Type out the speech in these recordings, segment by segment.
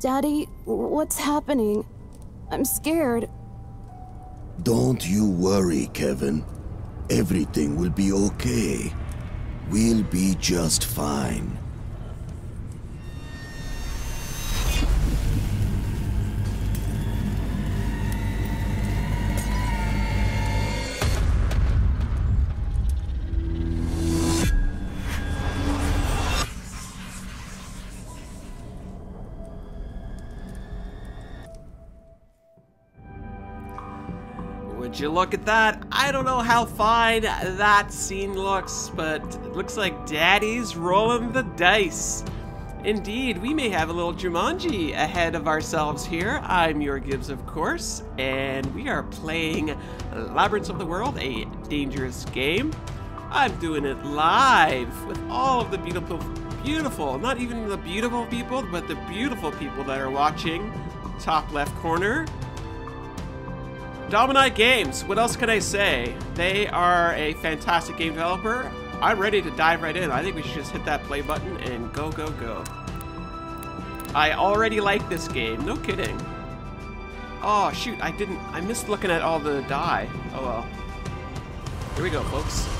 Daddy, what's happening? I'm scared. Don't you worry, Kevin. Everything will be okay. We'll be just fine. You look at that? I don't know how fine that scene looks, but it looks like Daddy's rolling the dice. Indeed, we may have a little Jumanji ahead of ourselves here. I'm YourGibs, of course, and we are playing Labyrinths of the World, a dangerous game. I'm doing it live with all of the beautiful, beautiful, not even the beautiful people, but the beautiful people that are watching. Top left corner, Domini Games, what else can I say? They are a fantastic game developer. I'm ready to dive right in. I think we should just hit that play button and go, go, go. I already like this game, no kidding. Oh, shoot, I didn't, I missed looking at all the die. Oh well. Here we go, folks.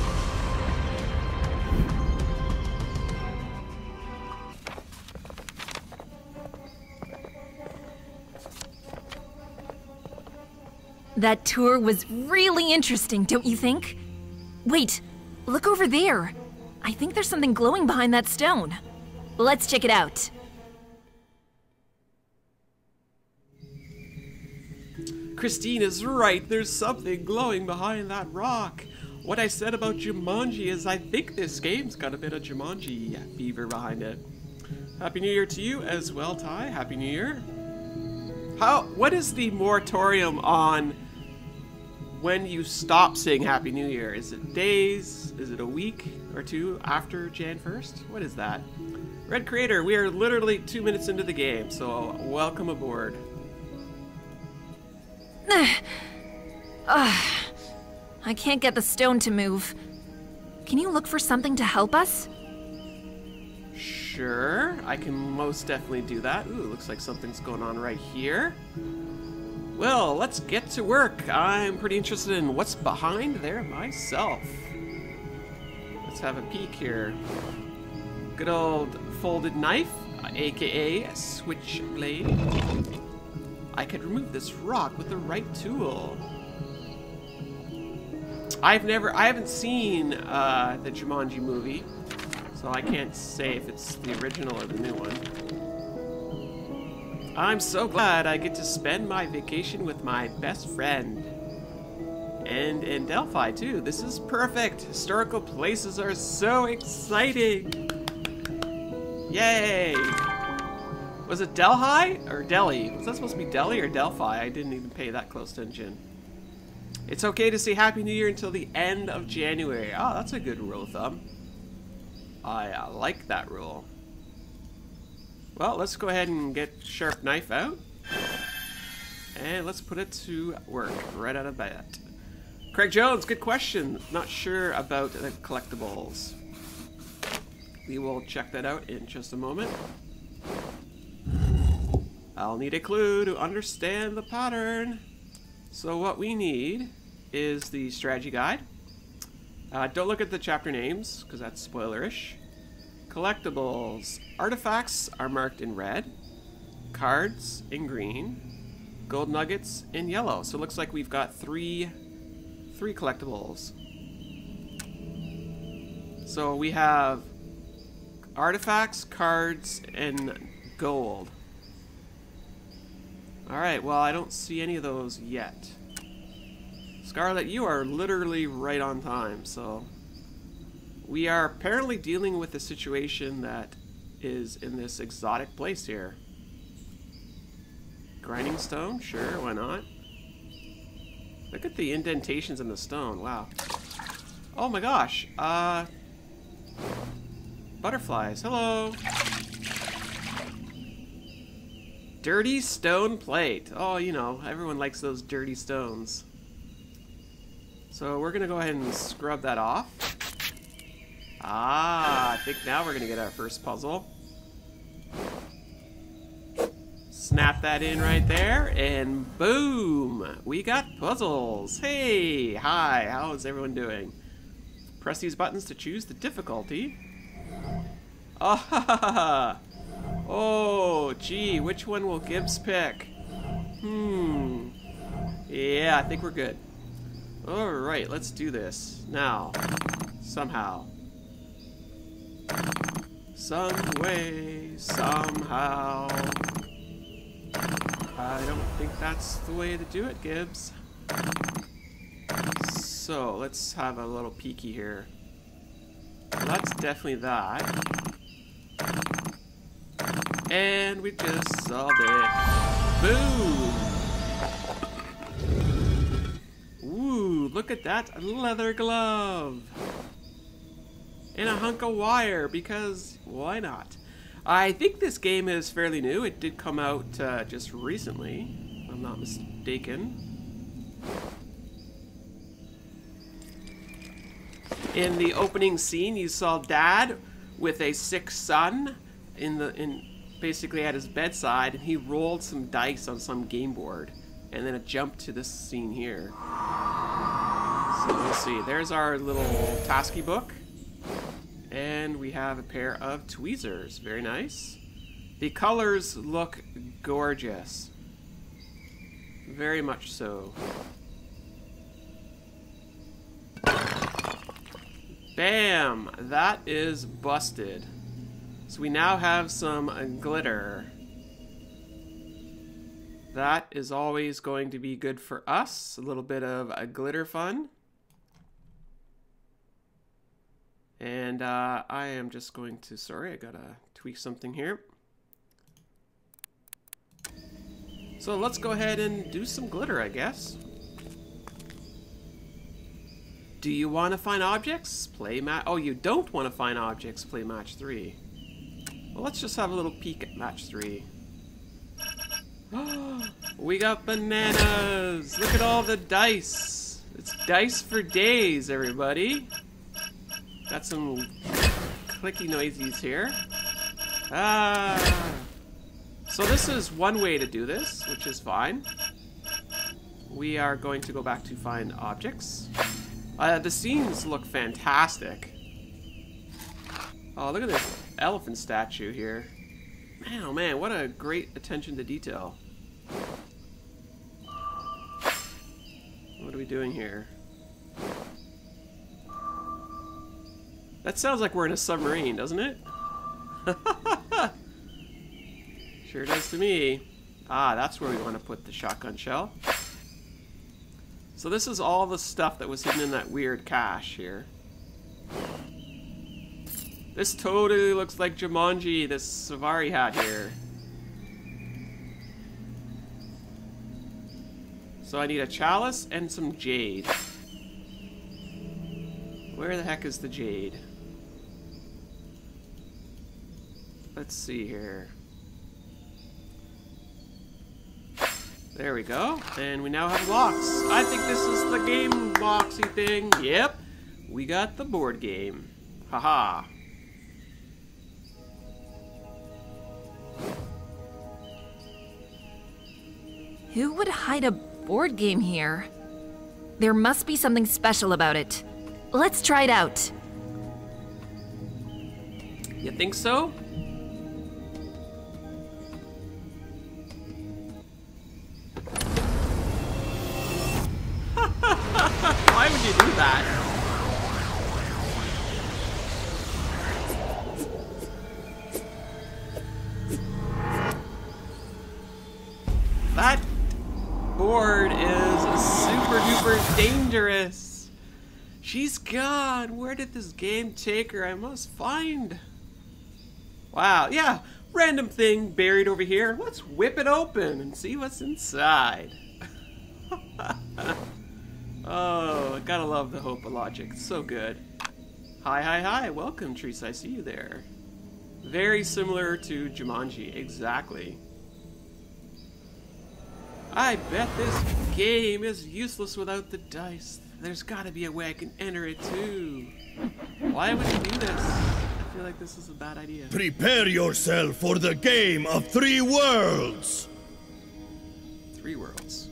That tour was really interesting, don't you think? Wait, look over there. I think there's something glowing behind that stone. Let's check it out. Christine is right. There's something glowing behind that rock. What I said about Jumanji is I think this game's got a bit of Jumanji fever behind it. Happy New Year to you as well, Ty. Happy New Year. How? What is the moratorium on when you stop saying Happy New Year? Is it days? Is it a week or two after Jan 1st? What is that? Red Creator, we are literally two minutes into the game, so welcome aboard. I can't get the stone to move. Can you look for something to help us? Sure, I can most definitely do that. Ooh, looks like something's going on right here. Well, let's get to work. I'm pretty interested in what's behind there myself. Let's have a peek here. Good old folded knife, aka switchblade. I could remove this rock with the right tool. I've never, I haven't seen uh, the Jumanji movie, so I can't say if it's the original or the new one. I'm so glad I get to spend my vacation with my best friend. And in Delphi too. This is perfect. Historical places are so exciting. Yay! Was it Delhi or Delhi? Was that supposed to be Delhi or Delphi? I didn't even pay that close attention. It's okay to say Happy New Year until the end of January. Oh, that's a good rule of thumb. I uh, like that rule. Well, let's go ahead and get sharp knife out. And let's put it to work right out of bat. Craig Jones, good question. Not sure about the collectibles. We will check that out in just a moment. I'll need a clue to understand the pattern. So what we need is the strategy guide. Uh, don't look at the chapter names, because that's spoilerish. Collectibles. Artifacts are marked in red. Cards in green. Gold nuggets in yellow. So it looks like we've got three, three collectibles. So we have artifacts, cards, and gold. Alright, well, I don't see any of those yet. Scarlet, you are literally right on time, so... We are apparently dealing with a situation that is in this exotic place here. Grinding stone? Sure, why not? Look at the indentations in the stone, wow. Oh my gosh, uh... Butterflies, hello! Dirty stone plate. Oh, you know, everyone likes those dirty stones. So we're gonna go ahead and scrub that off. Ah, I think now we're gonna get our first puzzle. snap that in right there, and boom! We got puzzles. Hey, hi, how is everyone doing? Press these buttons to choose the difficulty. Oh, ha, ha, ha. oh, gee, which one will Gibs pick? Hmm. Yeah, I think we're good. Alright, let's do this. Now. Somehow. Some way, somehow. I don't think that's the way to do it, Gibs. So, let's have a little peeky here. That's definitely that. And we just solved it. Boom! Ooh, look at that leather glove! And a hunk of wire, because why not? I think this game is fairly new. It did come out uh, just recently, if I'm not mistaken. In the opening scene, you saw Dad with a sick son in the in basically at his bedside, and he rolled some dice on some game board, and then it jumped to this scene here. So let's see. There's our little tasky book, and we have a pair of tweezers. Very nice. The colors look gorgeous. Very much so. Bam! That is busted. So we now have some glitter. That is always going to be good for us. A little bit of a glitter fun. And uh, I am just going to, sorry, I gotta tweak something here. So let's go ahead and do some glitter, I guess. Do you want to find objects? Play match. Oh, you don't want to find objects? Play match three. Well, let's just have a little peek at match three. we got bananas! Look at all the dice! It's dice for days, everybody. Got some clicky noises here. Ah! So this is one way to do this, which is fine. We are going to go back to find objects. Uh, the scenes look fantastic. Oh, look at this elephant statue here. Man, oh man, what a great attention to detail. What are we doing here? That sounds like we're in a submarine, doesn't it? sure does to me. Ah, that's where we want to put the shotgun shell. So this is all the stuff that was hidden in that weird cache here. This totally looks like Jumanji, this Safari hat here. So I need a chalice and some jade. Where the heck is the jade? Let's see here. There we go. And we now have locks. I think this is the game boxy thing. Yep. We got the board game. Haha. -ha. Who would hide a board game here? There must be something special about it. Let's try it out. You think so? Dangerous. She's gone. Where did this game take her? I must find. Wow, yeah, random thing buried over here. Let's whip it open and see what's inside. oh, gotta love the HOPA logic. It's so good. Hi, hi, hi. Welcome, Treese. I see you there. Very similar to Jumanji. Exactly. I bet this game is useless without the dice. There's gotta be a way I can enter it too. Why would you do this? I feel like this is a bad idea. Prepare yourself for the game of three worlds! three worlds.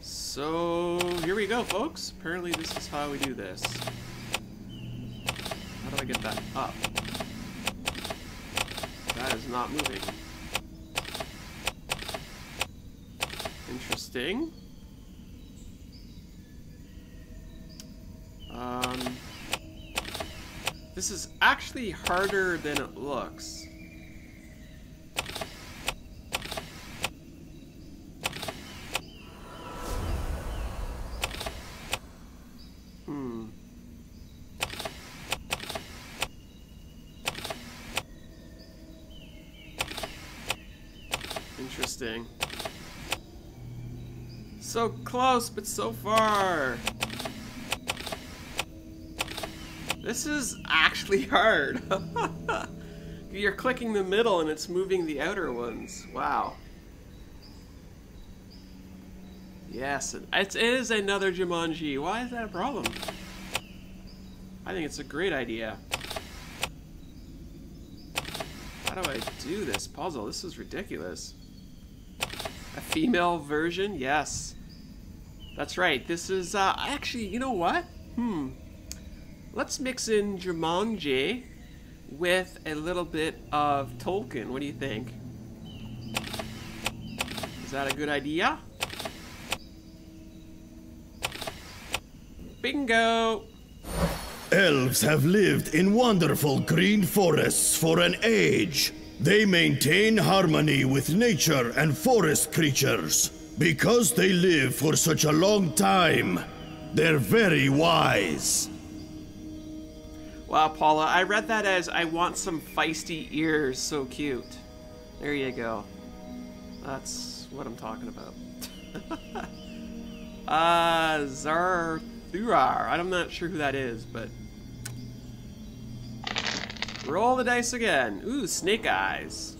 So, here we go, folks. Apparently this is how we do this. How do I get that up? That is not moving. Interesting. Um, this is actually harder than it looks. Hmm. Interesting. So close, but so far. This is actually hard. You're clicking the middle and it's moving the outer ones. Wow. Yes, it it is another Jumanji. Why is that a problem? I think it's a great idea. How do I do this puzzle? This is ridiculous. A female version? Yes. That's right. This is, uh, actually, you know what? Hmm. Let's mix in Jumanji with a little bit of Tolkien. What do you think? Is that a good idea? Bingo! Elves have lived in wonderful green forests for an age. They maintain harmony with nature and forest creatures. Because they live for such a long time, they're very wise. Wow, Paula, I read that as I want some feisty ears. So cute. There you go. That's what I'm talking about. uh, Zarthurar. I'm not sure who that is, but. Roll the dice again. Ooh, snake eyes.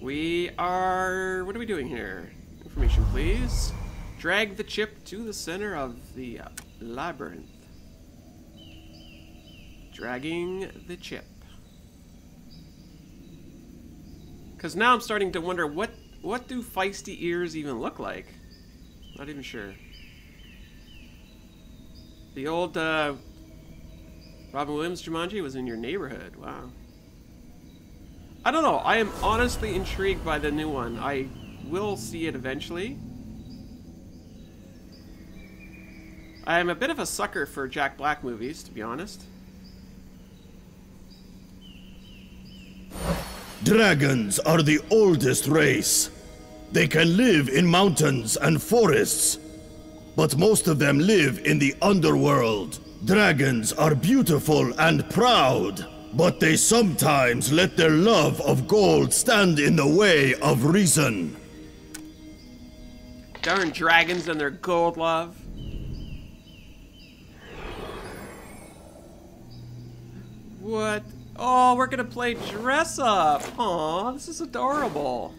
We are. What are we doing here? Information, please. Drag the chip to the center of the uh, labyrinth. Dragging the chip. Because now I'm starting to wonder what what do feisty ears even look like? Not even sure. The old uh, Robin Williams Jumanji was in your neighborhood. Wow. I don't know. I am honestly intrigued by the new one. I will see it eventually. I am a bit of a sucker for Jack Black movies, to be honest. Dragons are the oldest race. They can live in mountains and forests, but most of them live in the underworld. Dragons are beautiful and proud, but they sometimes let their love of gold stand in the way of reason. Darn dragons and their gold love. What? Oh, we're gonna play dress up. Aw, this is adorable.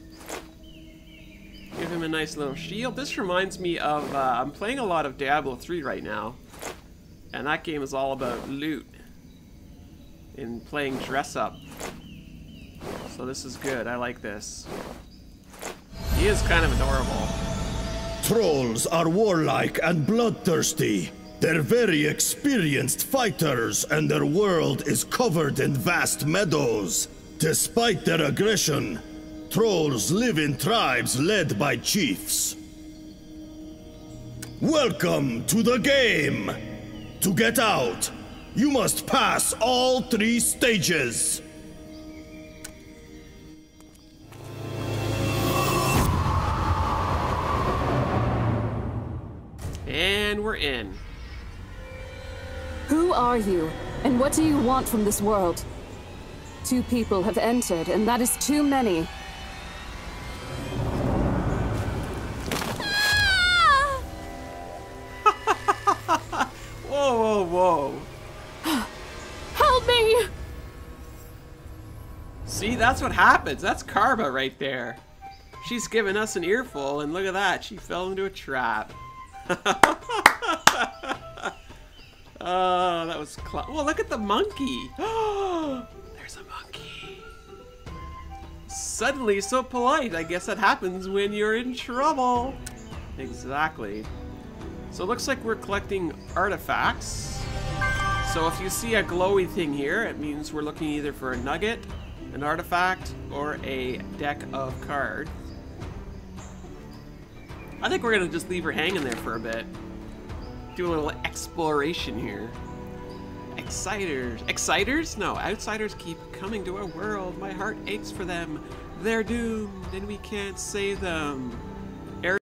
Give him a nice little shield. This reminds me of, uh, I'm playing a lot of Diablo 3 right now. And that game is all about loot. And playing dress up. So this is good, I like this. He is kind of adorable. Trolls are warlike and bloodthirsty. They're very experienced fighters, and their world is covered in vast meadows. Despite their aggression, trolls live in tribes led by chiefs. Welcome to the game! To get out, you must pass all three stages. And we're in. Who are you, and what do you want from this world? Two people have entered, and that is too many. Whoa. Help me! See, that's what happens. That's karma right there. She's giving us an earful, and look at that. She fell into a trap. Oh, that was cl- well. Look at the monkey. There's a monkey. Suddenly so polite. I guess that happens when you're in trouble. Exactly. So it looks like we're collecting artifacts. So if you see a glowy thing here, it means we're looking either for a nugget, an artifact, or a deck of cards. I think we're gonna just leave her hanging there for a bit. Do a little exploration here. Exciters. Exciters? No, outsiders keep coming to our world. My heart aches for them. They're doomed, and we can't save them.